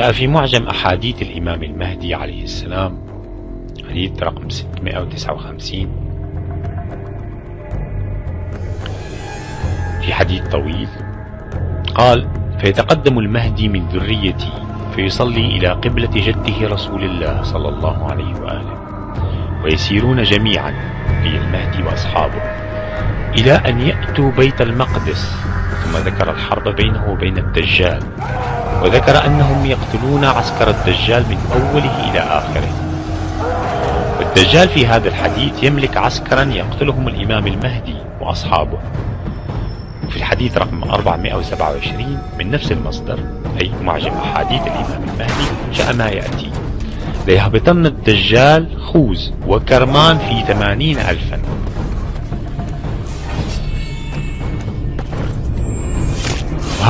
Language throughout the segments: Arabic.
جاء في معجم أحاديث الإمام المهدي عليه السلام حديث رقم 659 في حديث طويل قال فيتقدم المهدي من ذريتي فيصلي إلى قبلة جده رسول الله صلى الله عليه وآله ويسيرون جميعا أي المهدي وأصحابه إلى أن يأتوا بيت المقدس ثم ذكر الحرب بينه وبين الدجال وذكر أنهم يقتلون عسكر الدجال من أوله إلى آخره. والدجال في هذا الحديث يملك عسكرا يقتلهم الإمام المهدي وأصحابه. في الحديث رقم 427 من نفس المصدر أي معجم أحاديث الإمام المهدي جاء ما يأتي. ليهبطن الدجال خوز وكرمان في ثمانين ألفا.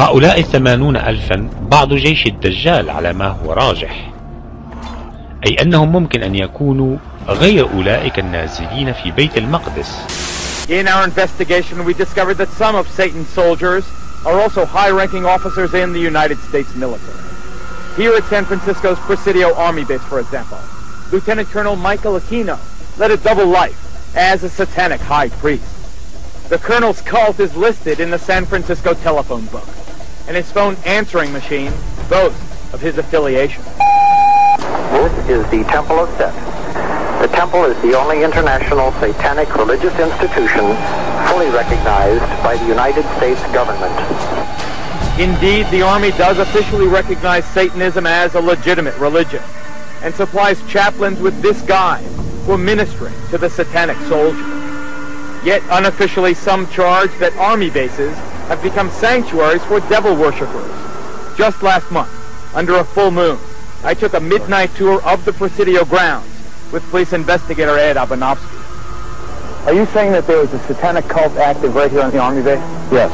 وهؤلاء الثمانون ألفا بعض جيش الدجال على ما هو راجح أي أنهم ممكن أن يكونوا غير أولئك النازلين في بيت المقدس In our investigation, we discovered that some of Satan's soldiers are also high-ranking officers in the United States military. Here at San Francisco's Presidio Army Base, for example, Lieutenant Colonel Michael Aquino led a double life as a satanic high priest. The colonel's cult is listed in the San Francisco telephone book, and his phone answering machine boasts of his affiliation. This is the Temple of Set. The temple is the only international satanic religious institution fully recognized by the United States government. Indeed, the Army does officially recognize Satanism as a legitimate religion and supplies chaplains with this guide for ministering to the satanic soldier. Yet unofficially some charge that Army bases have become sanctuaries for devil worshippers. Just last month, under a full moon, I took a midnight tour of the Presidio grounds with police investigator Ed Abanovsky. Are you saying that there was a satanic cult active right here on the Army base? Yes,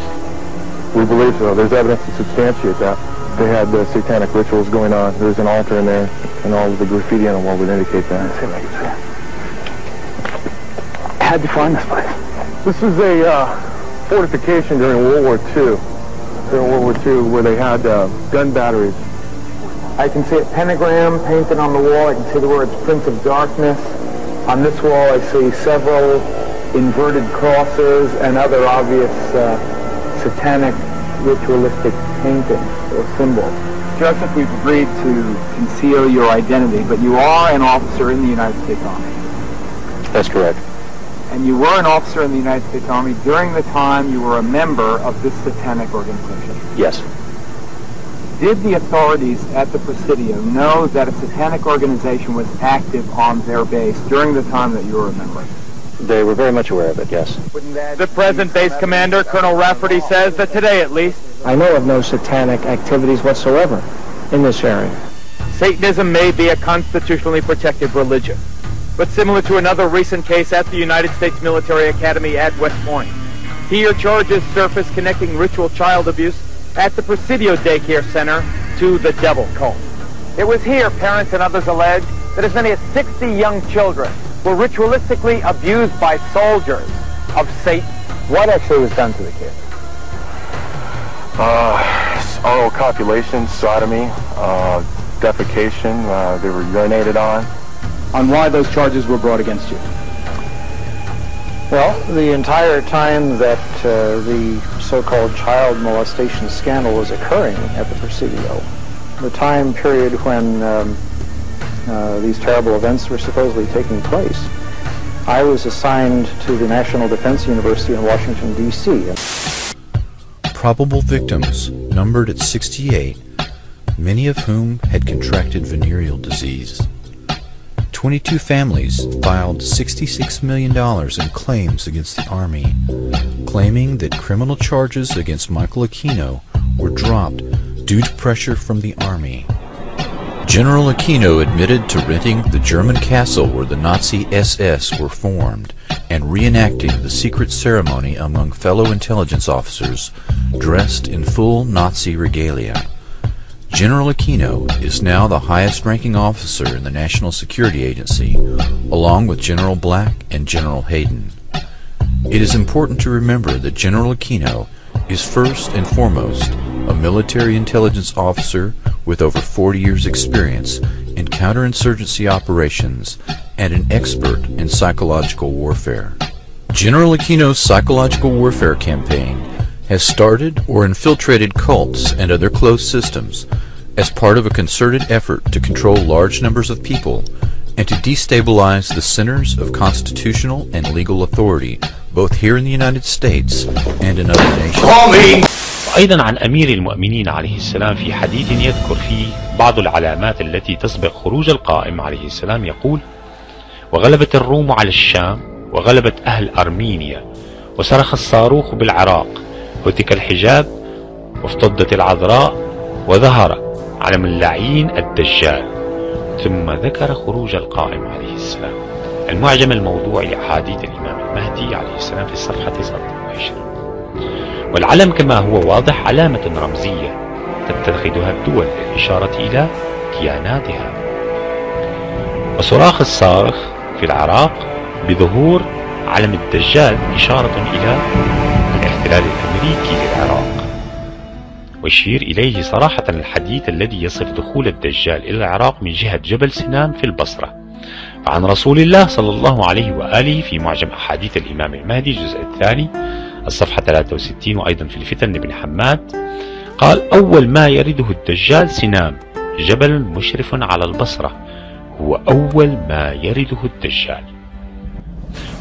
we believe so. There's evidence to substantiate that. They had uh, satanic rituals going on. There's an altar in there, and all of the graffiti on the wall would indicate that. Let's see if I can see it. How'd you find this place? This is a uh, fortification during World War II. During World War II, where they had uh, gun batteries. I can see a pentagram painted on the wall. I can see the words Prince of Darkness. On this wall, I see several inverted crosses and other obvious uh, satanic ritualistic paintings or symbols. Joseph, we've agreed to conceal your identity, but you are an officer in the United States Army. That's correct. And you were an officer in the United States Army during the time you were a member of this satanic organization. Yes. Did the authorities at the Presidio know that a satanic organization was active on their base during the time that you were a member? They were very much aware of it, yes. The present base commander, Colonel Rafferty, says that today at least, I know of no satanic activities whatsoever in this area. Satanism may be a constitutionally protected religion. But similar to another recent case at the United States Military Academy at West Point, here charges surface connecting ritual child abuse at the Presidio Daycare Center to the devil cult. It was here, parents and others allege, that as many as 60 young children were ritualistically abused by soldiers of Satan. What actually was done to the kids? Uh, oral copulation, sodomy, uh, defecation, uh, they were urinated on. On why those charges were brought against you? Well, the entire time that uh, the so-called child molestation scandal was occurring at the Presidio, the time period when um, uh, these terrible events were supposedly taking place, I was assigned to the National Defense University in Washington, D.C. Probable victims numbered at 68, many of whom had contracted venereal disease. 22 families filed $66 million in claims against the Army, claiming that criminal charges against Michael Aquino were dropped due to pressure from the Army. General Aquino admitted to renting the German castle where the Nazi SS were formed and reenacting the secret ceremony among fellow intelligence officers dressed in full Nazi regalia. General Aquino is now the highest ranking officer in the National Security Agency, along with General Black and General Hayden. It is important to remember that General Aquino is first and foremost a military intelligence officer with over 40 years' experience in counterinsurgency operations and an expert in psychological warfare. General Aquino's psychological warfare campaign has started or infiltrated cults and other closed systems as part of a concerted effort to control large numbers of people and to destabilize the centers of constitutional and legal authority both here in the United States and in other nations. وأيضا عن أمير المؤمنين عليه السلام في حديث يذكر فيه بعض العلامات التي تسبق خروج القائم عليه السلام يقول وغلبت الروم على الشام وغلبت أهل أرمينيا وصرخ الصاروخ بالعراق هتك الحجاب وافتضت العذراء وظهر علم اللعين الدجال. ثم ذكر خروج القائم عليه السلام. المعجم الموضوعي لأحاديث الإمام المهدي عليه السلام في الصفحة 27 والعلم كما هو واضح علامة رمزية تتخذها الدول للإشارة إلى كياناتها. وصراخ الصارخ في العراق بظهور علم الدجال إشارة إلى الاحتلال الأمريكي للعراق. ويشير إليه صراحة الحديث الذي يصف دخول الدجال إلى العراق من جهة جبل سنان في البصرة. فعن رسول الله صلى الله عليه وآله في معجم أحاديث الإمام المهدي الجزء الثاني الصفحة 63 وأيضا في الفتن لابن حماد قال أول ما يرده الدجال سنام جبل مشرف على البصرة هو أول ما يرده الدجال.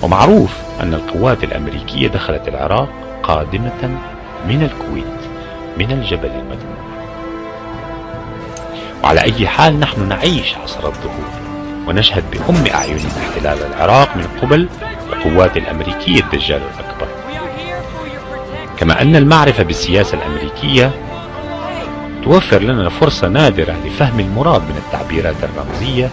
ومعروف أن القوات الأمريكية دخلت العراق قادمة من الكويت. من الجبل المدمور. وعلى أي حال نحن نعيش عصر الظهور ونشهد بأم أعيننا احتلال العراق من قبل القوات الأمريكية الدجال الأكبر. كما أن المعرفة بالسياسة الأمريكية توفر لنا فرصة نادرة لفهم المراد من التعبيرات الرمزية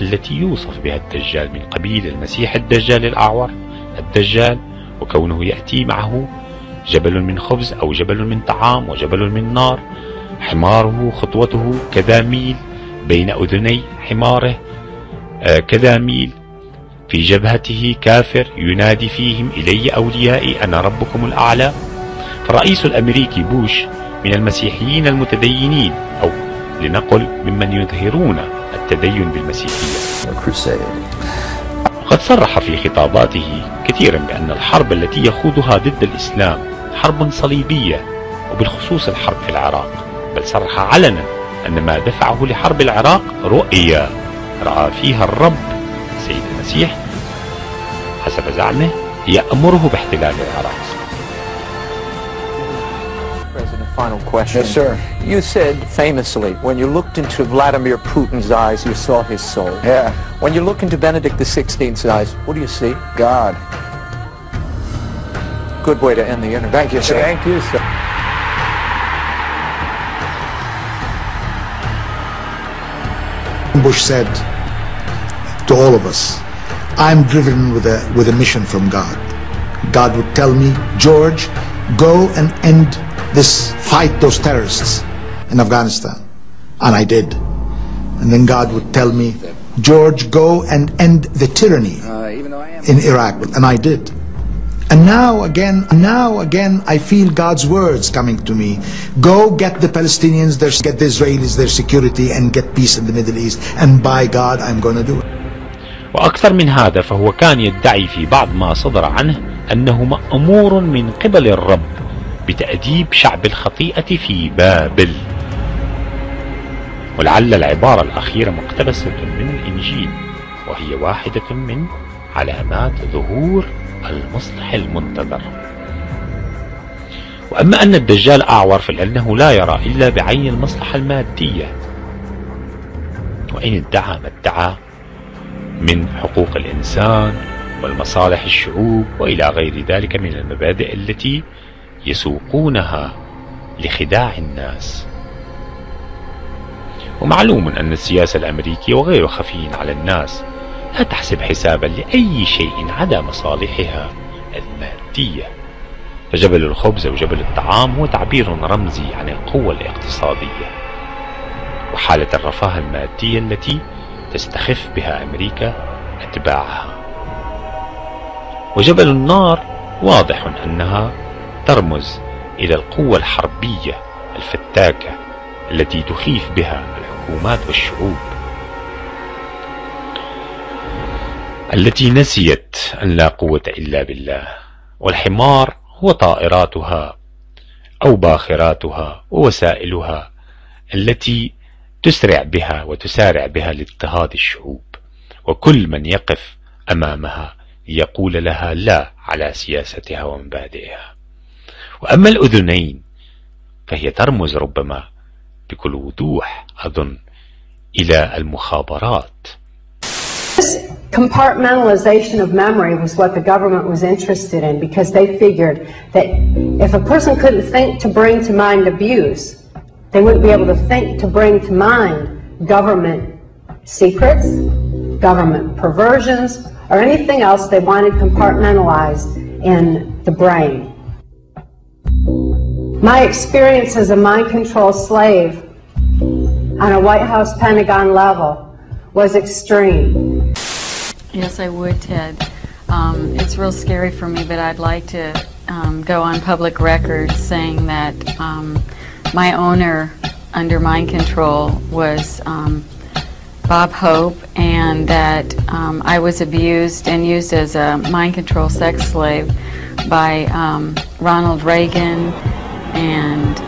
التي يوصف بها الدجال من قبيل المسيح الدجال الأعور الدجال وكونه يأتي معه جبل من خبز أو جبل من طعام وجبل من نار. حماره خطوته كذا ميل بين أذني حماره آه كذا ميل في جبهته كافر ينادي فيهم إلي أوليائي أنا ربكم الأعلى. فالرئيس الأمريكي بوش من المسيحيين المتدينين أو لنقل ممن يظهرون التدين بالمسيحية. وقد صرح في خطاباته كثيرا بأن الحرب التي يخوضها ضد الإسلام حرب صليبية وبالخصوص الحرب في العراق بل صرح علنا أن ما دفعه لحرب العراق رؤية رأى فيها الرب سيد المسيح حسب زعمه يأمره باحتلال العراق final question. Yes, sir. You said famously, when you looked into Vladimir Putin's eyes, you saw his soul. Yeah. When you look into Benedict XVI's eyes, what do you see? God. Good way to end the interview. Thank you, sir. Thank you, sir. Bush said to all of us, I'm driven with a, with a mission from God. God would tell me, George, go and end this, fight those terrorists in Afghanistan. And I did. And then God would tell me, George, go and end the tyranny in Iraq. And I did. And now again, now again, I feel God's words coming to me. Go get the Palestinians, their, get the Israelis their security and get peace in the Middle East. And by God, I'm going to do it. وأكثر من هذا فهو كان يدعي في بعض ما صدر عنه أنه مأمور من قبل الرب بتأديب شعب الخطيئة في بابل ولعل العبارة الأخيرة مقتبسة من الإنجيل وهي واحدة من علامات ظهور المصلح المنتظر. وأما أن الدجال أعور فلأنه لا يرى إلا بعين المصلحة المادية. وإن ادعى ما ادعى من حقوق الإنسان والمصالح الشعوب وإلى غير ذلك من المبادئ التي يسوقونها لخداع الناس. ومعلوم أن السياسة الأمريكية وغير خفي على الناس. لا تحسب حسابا لأي شيء عدا مصالحها المادية. فجبل الخبز أو جبل الطعام هو تعبير رمزي عن القوة الاقتصادية. وحالة الرفاه المادية التي تستخف بها أمريكا أتباعها. وجبل النار واضح أنها ترمز إلى القوة الحربية الفتاكة التي تخيف بها الحكومات والشعوب. التي نسيت أن لا قوة إلا بالله والحمار هو طائراتها أو باخراتها ووسائلها التي تسرع بها وتسارع بها لاضطهاد الشعوب. وكل من يقف أمامها يقول لها لا على سياستها ومبادئها وأما الأذنين فهي ترمز ربما بكل وضوح أظن إلى المخابرات. Compartmentalization of memory was what the government was interested in because they figured that if a person couldn't think to bring to mind abuse, they wouldn't be able to think to bring to mind government secrets, government perversions, or anything else they wanted compartmentalized in the brain. My experience as a mind control slave on a White House Pentagon level was extreme. Yes, I would, Ted. Um, it's real scary for me, but I'd like to um, go on public record saying that um, my owner under mind control was um, Bob Hope, and that um, I was abused and used as a mind control sex slave by Ronald Reagan and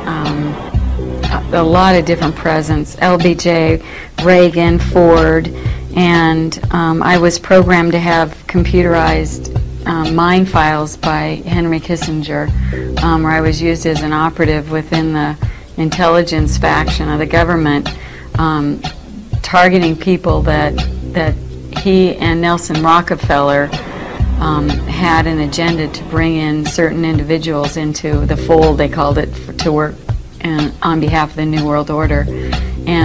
a lot of different presidents, LBJ, Reagan, Ford, and um, I was programmed to have computerized um, mind files by Henry Kissinger, um, where I was used as an operative within the intelligence faction of the government, um, targeting people that that he and Nelson Rockefeller um, had an agenda to bring in certain individuals into the fold, they called it, to work and on behalf of the New World Order.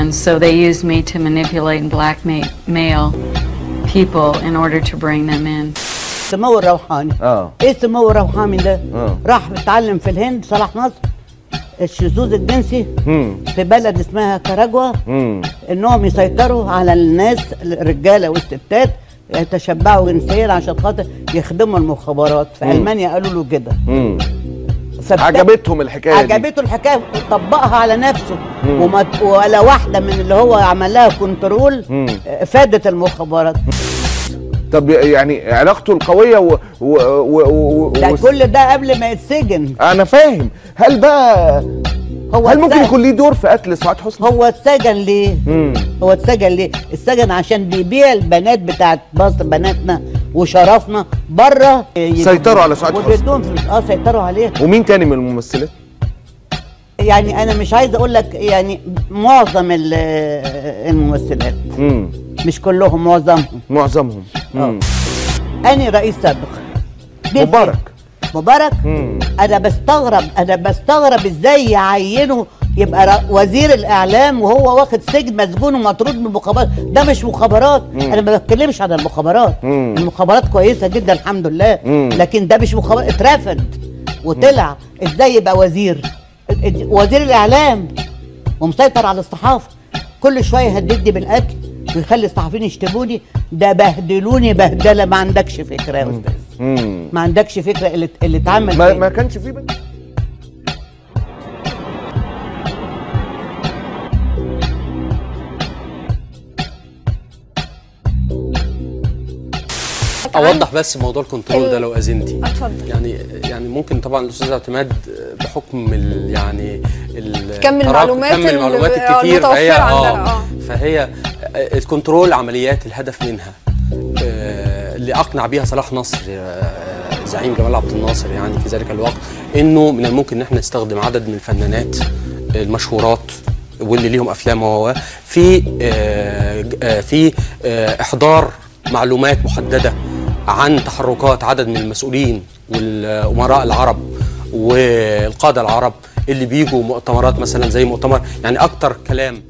And so they used me to manipulate and blackmail people in order to bring them in. سمو الروحاني آه إيه سمو الروحاني ده آه راح اتعلم في الهند صلاح نصر. الشذوذ الجنسي. في بلد اسمها كاراجوا إنهم يسيطروا على الناس الرجالة والستات يتشبعوا جنسيا عشان خاطر يخدموا المخابرات. في مم. ألمانيا قالوا له كده. عجبتهم الحكاية دي عجبته الحكاية وطبقها على نفسه مم. وما ولا واحدة من اللي هو عمل لها كنترول مم. فادت المخابرات طب يعني علاقته القوية و... و... و... و... ده. كل ده قبل ما يتسجن أنا فاهم هل بقى هو هل ممكن يكون ليه دور في قتل سعاد حسني هو اتسجن ليه؟ امم هو اتسجن ليه؟ اتسجن عشان بيبيع البنات بتاعت مصر بناتنا وشرفنا بره سيطروا على سعاد حسني. وبيدوهم فلوس. آه سيطروا عليها ومين تاني من الممثلات يعني أنا مش عايز أقول لك يعني معظم ال- الممثلات. امم مش كلهم معظمهم. معظمهم. امم اني رئيس سابق. مبارك؟ مبارك؟ امم أنا بستغرب أنا بستغرب إزاي يعينوا يبقى وزير الإعلام وهو واخد سجن مسجون ومطرود من المخابرات ده مش مخابرات. مم. أنا ما بتكلمش عن المخابرات. مم. المخابرات كويسة جدا الحمد لله. مم. لكن ده مش مخابرات. اترفد وطلع. إزاي يبقى وزير؟ وزير الإعلام ومسيطر على الصحافة. كل شوية يهددني بالقتل ويخلي الصحفيين يشتموني. ده بهدلوني بهدلة. ما عندكش فكرة يا أستاذ. ما عندكش فكرة اللي اللي اتعمل ما. ما كانش فيه أوضح بس موضوع ال control ده لو أذنتي. اتفضل. يعني يعني ممكن طبعا الأستاذ اعتماد بحكم ال يعني ال كم المعلومات كم المعلومات ال- الكتير فهي عندنا، آه آه. فهي آه، ال control عمليات الهدف منها. آه، اللي أقنع بيها صلاح نصر آه، زعيم جمال عبد الناصر يعني في ذلك الوقت إنه من الممكن إن إحنا نستخدم عدد من الفنانات المشهورات واللي ليهم أفلام و في آه، آه، في آه، إحضار معلومات محددة. عن تحركات عدد من المسؤولين والأمراء العرب والقادة العرب اللي بيجوا مؤتمرات مثلا زي مؤتمر يعني أكتر كلام